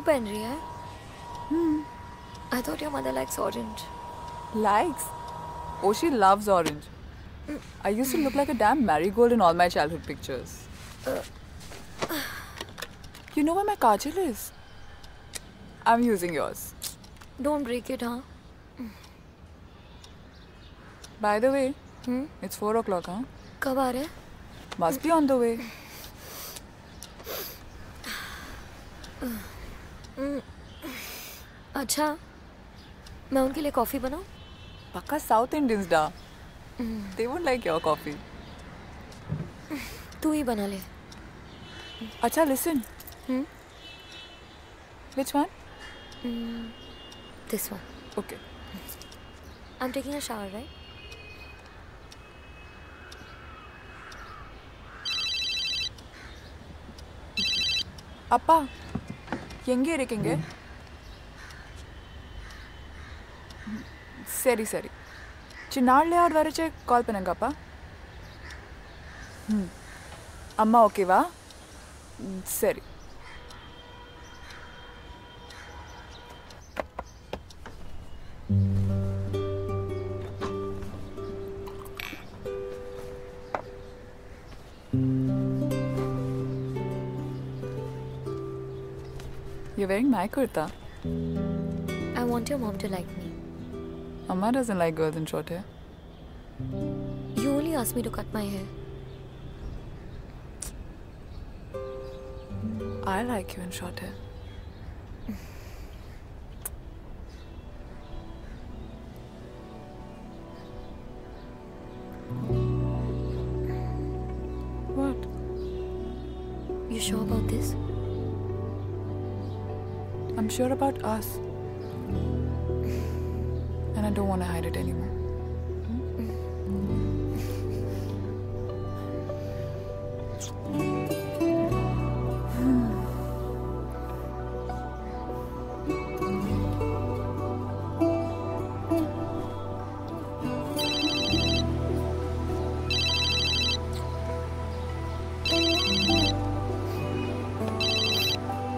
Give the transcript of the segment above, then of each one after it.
पहन रही है I thought your mother likes orange Likes? Oh, she loves orange. I used to look like a damn marigold in all my childhood pictures. You know where my kajal is? I'm using yours. Don't break it हाँ By the way, Hmm? it's 4 o'clock, huh? कब आ रहे हैं Must be on the way. अच्छा मैं उनके लिए coffee बनाऊँ Pakka South Indians, da. They won't like your coffee. तू ही बना ले Acha, listen. Hmm? Which one? This one Okay. I am taking a shower right அப்பா எங்கே இருக்கீங்க ಸರಿ ಸರಿ ಚಿ ನಾಳೆ ಅವ್ರ ವರಚೆ ಕಾಲ್ ಪನ್ನಂಗಪ್ಪ ಹ್ಞೂ ಅಮ್ಮ ಓಕೆವಾ ಸರಿ You're wearing my kurta. I want your mom to like me. Amma doesn't like girls in short hair. You only asked me to cut my hair. I like you in short hair. what? You sure about this? I'm sure about us. And I don't want to hide it anymore.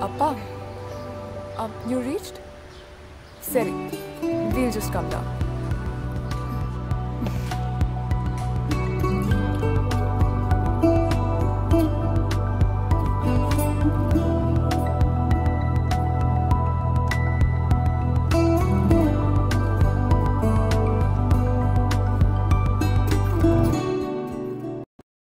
Appa, um, you reached? Seri, we'll just come down.